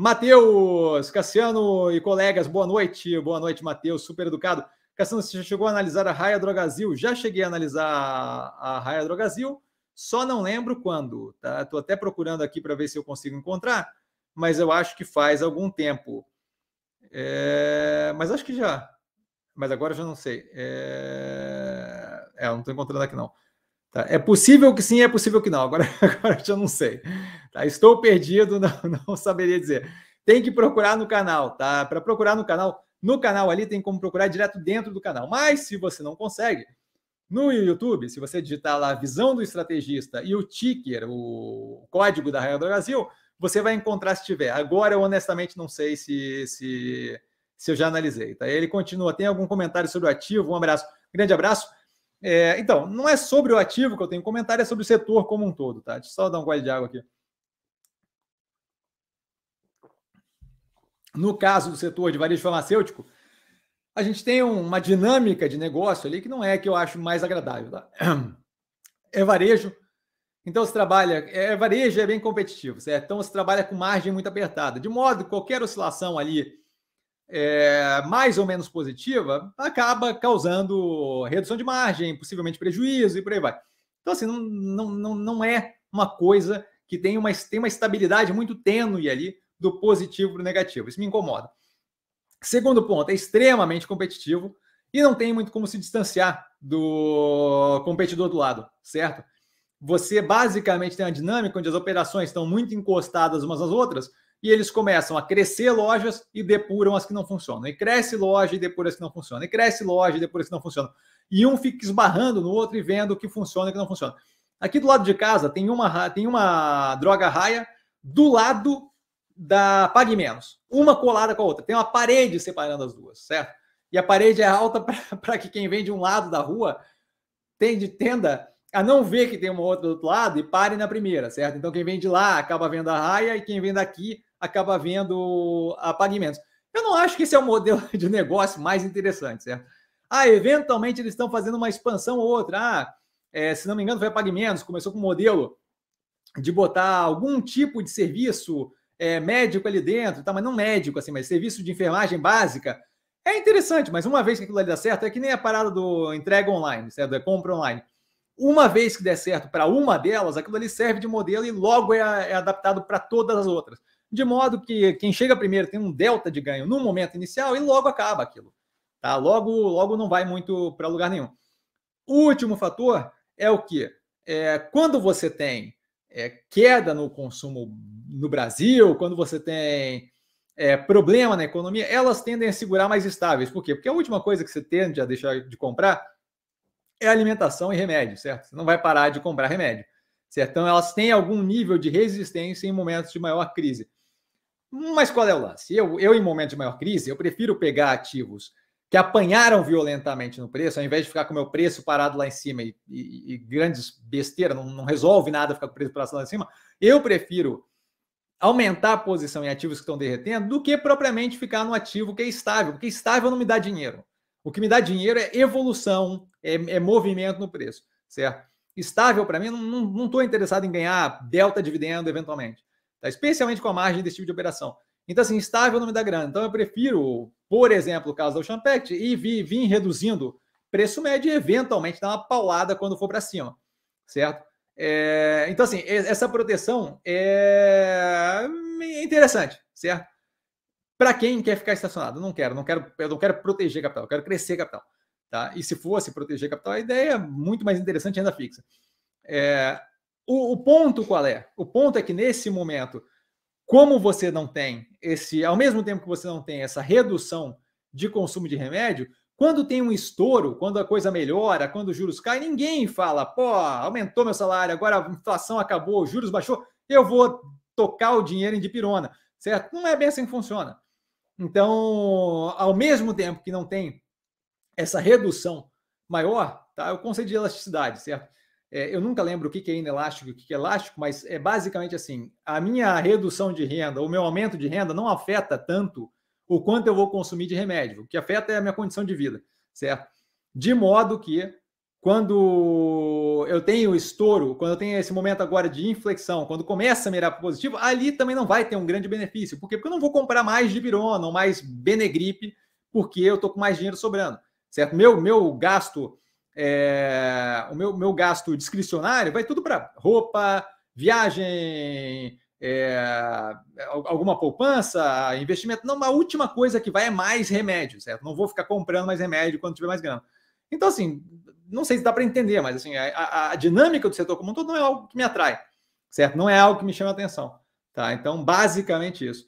Matheus, Cassiano e colegas, boa noite. Boa noite, Matheus, super educado. Cassiano, você já chegou a analisar a Raia Drogazil? Já cheguei a analisar a Raia Drogazil, só não lembro quando. Tá? Estou até procurando aqui para ver se eu consigo encontrar, mas eu acho que faz algum tempo. É... Mas acho que já. Mas agora já não sei. É, é eu não estou encontrando aqui não. Tá? É possível que sim, é possível que não. Agora, agora já não sei. Tá? Estou perdido, não, não saberia dizer. Tem que procurar no canal, tá? Para procurar no canal, no canal ali tem como procurar direto dentro do canal. Mas se você não consegue, no YouTube, se você digitar lá a visão do estrategista e o ticker, o código da Raia do Brasil, você vai encontrar se tiver. Agora eu honestamente não sei se, se, se eu já analisei. Tá? Ele continua. Tem algum comentário sobre o ativo? Um abraço. Grande abraço. É, então, não é sobre o ativo que eu tenho comentário, é sobre o setor como um todo, tá? Deixa eu só dar um gole de água aqui. No caso do setor de varejo farmacêutico, a gente tem uma dinâmica de negócio ali que não é que eu acho mais agradável, tá? É varejo, então você trabalha, é varejo é bem competitivo, certo? Então você trabalha com margem muito apertada, de modo que qualquer oscilação ali é, mais ou menos positiva, acaba causando redução de margem, possivelmente prejuízo e por aí vai. Então, assim, não, não, não, não é uma coisa que tem uma, tem uma estabilidade muito tênue ali do positivo para o negativo. Isso me incomoda. Segundo ponto, é extremamente competitivo e não tem muito como se distanciar do competidor do lado, certo? Você basicamente tem uma dinâmica onde as operações estão muito encostadas umas às outras e eles começam a crescer lojas e depuram as que não funcionam. E cresce loja e depura as que não funcionam. E cresce loja e depura as que não funcionam. E um fica esbarrando no outro e vendo o que funciona e o que não funciona. Aqui do lado de casa tem uma, tem uma droga raia do lado da Pague Menos. Uma colada com a outra. Tem uma parede separando as duas, certo? E a parede é alta para que quem vem de um lado da rua tende, tenda a não ver que tem uma outra do outro lado e pare na primeira, certo? Então quem vem de lá acaba vendo a raia e quem vem daqui acaba vendo a pagamentos. Eu não acho que esse é o modelo de negócio mais interessante, certo? Ah, eventualmente eles estão fazendo uma expansão ou outra. Ah, é, se não me engano, foi a Pagamentos, começou com um modelo de botar algum tipo de serviço é, médico ali dentro, tá? mas não médico, assim, mas serviço de enfermagem básica. É interessante, mas uma vez que aquilo ali dá certo, é que nem a parada do entrega online, certo? É compra online. Uma vez que der certo para uma delas, aquilo ali serve de modelo e logo é, é adaptado para todas as outras de modo que quem chega primeiro tem um delta de ganho no momento inicial e logo acaba aquilo. Tá? Logo, logo não vai muito para lugar nenhum. O último fator é o que? É, quando você tem é, queda no consumo no Brasil, quando você tem é, problema na economia, elas tendem a segurar mais estáveis. Por quê? Porque a última coisa que você tende a deixar de comprar é alimentação e remédio, certo? Você não vai parar de comprar remédio, certo? Então elas têm algum nível de resistência em momentos de maior crise. Mas qual é o lance? Eu, eu, em momento de maior crise, eu prefiro pegar ativos que apanharam violentamente no preço, ao invés de ficar com o meu preço parado lá em cima e, e, e grandes besteiras, não, não, resolve nada ficar com o preço parado lá em cima, eu prefiro aumentar a posição em ativos que estão derretendo do que propriamente ficar no ativo que é estável, porque estável não me dá dinheiro. O que me dá dinheiro é evolução, é, é movimento no preço, certo? Estável, para mim, não estou interessado em ganhar delta dividendo eventualmente tá? especialmente com a margem desse tipo de operação. Então, assim, estável não me dá grana. Então, eu prefiro, por exemplo, o caso da Champact, e vir, vir reduzindo preço médio e eventualmente dar uma paulada quando for para cima, certo? É, então, assim, essa proteção é interessante, certo? Para quem quer ficar estacionado, não quero, não quero, eu não quero proteger capital, eu quero crescer capital, tá? E se fosse proteger capital, a ideia é muito mais interessante ainda fixa. É, o, o, ponto qual é? O ponto é que nesse momento, como você não tem esse, ao mesmo tempo que você não tem essa redução de consumo de remédio, quando tem um estouro, quando a coisa melhora, quando os juros caem, ninguém fala, pô, aumentou meu salário, agora a inflação acabou, os juros baixou, eu vou tocar o dinheiro em dipirona, certo? Não é bem assim que funciona. Então, ao mesmo tempo que não tem essa redução maior, tá? Eu concedi elasticidade, certo? É, eu nunca lembro o que é inelástico e o que é elástico, mas é basicamente assim: a minha redução de renda, o meu aumento de renda não afeta tanto o quanto eu vou consumir de remédio. O que afeta é a minha condição de vida, certo? De modo que quando eu tenho estouro, quando eu tenho esse momento agora de inflexão, quando começa a mirar para positivo, ali também não vai ter um grande benefício. Por quê? Porque eu não vou comprar mais de Virona ou mais Benegripe, porque eu estou com mais dinheiro sobrando. Certo? Meu, meu gasto, é, o meu, meu gasto discricionário vai tudo para roupa, viagem, é, alguma poupança, investimento. Não, a última coisa que vai é mais remédio, certo? Não vou ficar comprando mais remédio quando tiver mais grana. Então, assim, não sei se dá para entender, mas assim, a, a, dinâmica do setor como um todo não é algo que me atrai, certo? Não é algo que me chama atenção, tá? Então, basicamente isso.